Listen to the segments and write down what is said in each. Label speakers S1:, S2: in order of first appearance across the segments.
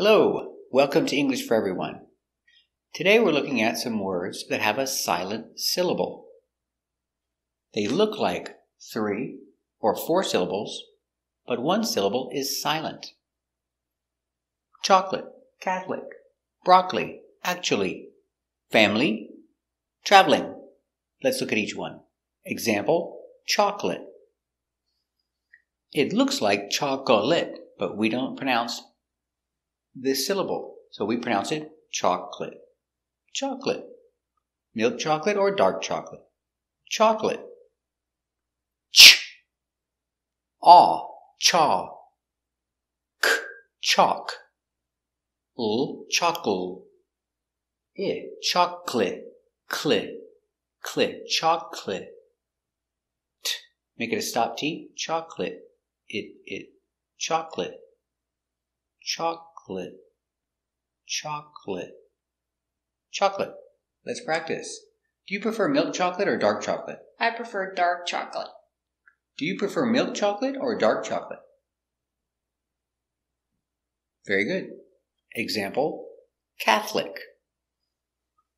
S1: Hello, welcome to English for Everyone. Today we're looking at some words that have a silent syllable. They look like three or four syllables, but one syllable is silent. Chocolate, Catholic, broccoli, actually, family, traveling. Let's look at each one. Example, chocolate. It looks like chocolate, but we don't pronounce this syllable. So we pronounce it chocolate. Chocolate. Milk chocolate or dark chocolate? Chocolate. Ch. Ah. Chaw. K. Chalk. L. Chocolate. I. Chocolate. Clit. Clit. Chocolate. T. Make it a stop T. Chocolate. It. It. Chocolate. Chocolate. Chocolate. Chocolate. Let's practice. Do you prefer milk chocolate or dark chocolate?
S2: I prefer dark chocolate.
S1: Do you prefer milk chocolate or dark chocolate? Very good. Example Catholic.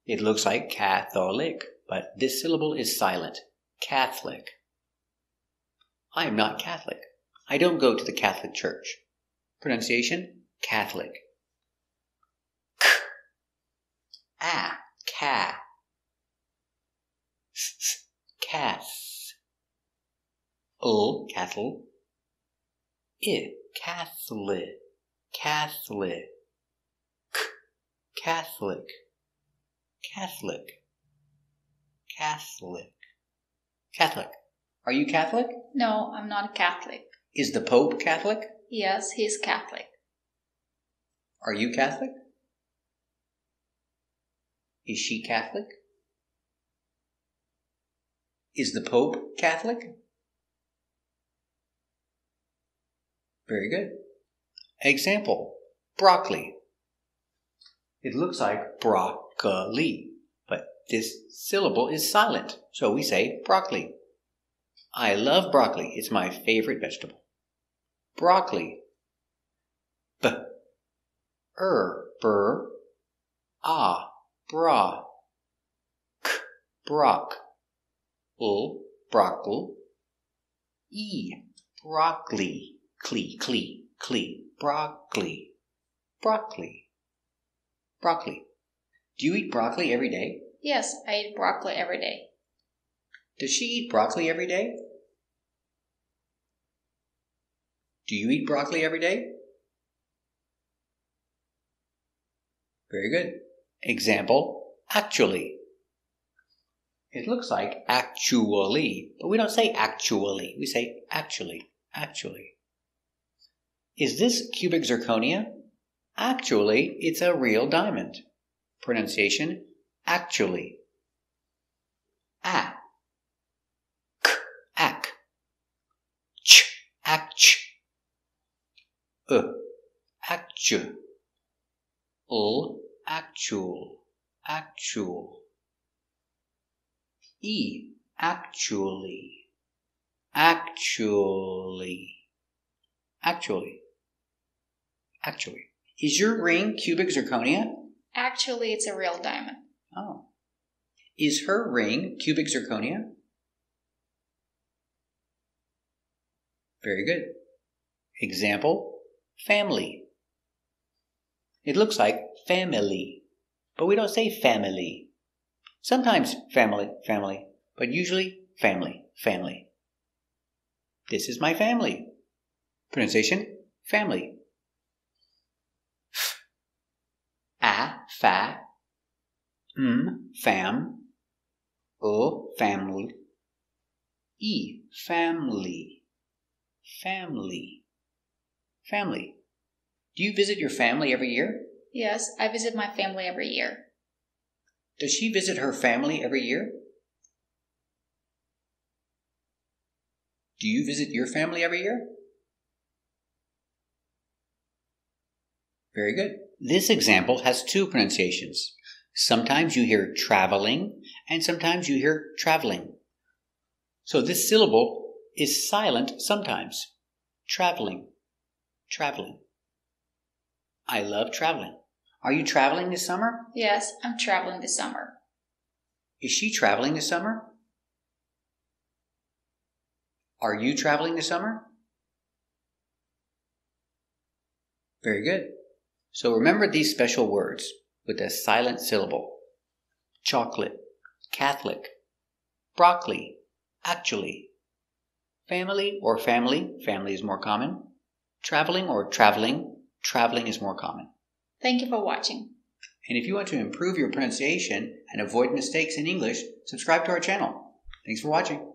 S1: It looks like Catholic, but this syllable is silent. Catholic. I am not Catholic. I don't go to the Catholic Church. Pronunciation Catholic. K. A. Ca. S. Cath. L. Cattle. I. Catholic. Catholic. K. Catholic. Catholic. Catholic. Catholic. Are you Catholic?
S2: No, I'm not a Catholic.
S1: Is the Pope Catholic?
S2: Yes, he's Catholic.
S1: Are you Catholic? Is she Catholic? Is the Pope Catholic? Very good. Example broccoli. It looks like broccoli, but this syllable is silent, so we say broccoli. I love broccoli, it's my favorite vegetable. Broccoli. B. Er, bur. Ah, bra. K, brock. L, brockle. E, broccoli. Clee, clee, clee. Broccoli. Broccoli. Broccoli. Do you eat broccoli every day?
S2: Yes, I eat broccoli every day.
S1: Does she eat broccoli every day? Do you eat broccoli every day? Very good. Example, actually. It looks like actually, but we don't say actually. We say actually, actually. Is this cubic zirconia? Actually, it's a real diamond. Pronunciation, actually. A. K. Ak. Ch. Acch. Uh. Actu. L. Actual. Actual. E. Actually. Actually. Actually. Actually. Is your ring cubic zirconia?
S2: Actually, it's a real diamond.
S1: Oh. Is her ring cubic zirconia? Very good. Example family. It looks like family, but we don't say family. Sometimes family, family, but usually family, family. This is my family. Pronunciation family. A, fa. M, fam. O, family. E, family. Family. Family. Do you visit your family every year?
S2: Yes, I visit my family every year.
S1: Does she visit her family every year? Do you visit your family every year? Very good. This example has two pronunciations. Sometimes you hear traveling, and sometimes you hear traveling. So this syllable is silent sometimes. Traveling, traveling. I love traveling. Are you traveling this summer?
S2: Yes, I'm traveling this summer.
S1: Is she traveling this summer? Are you traveling this summer? Very good. So remember these special words with a silent syllable chocolate, Catholic, broccoli, actually, family or family, family is more common, traveling or traveling, traveling is more common.
S2: Thank you for watching.
S1: And if you want to improve your pronunciation and avoid mistakes in English, subscribe to our channel. Thanks for watching.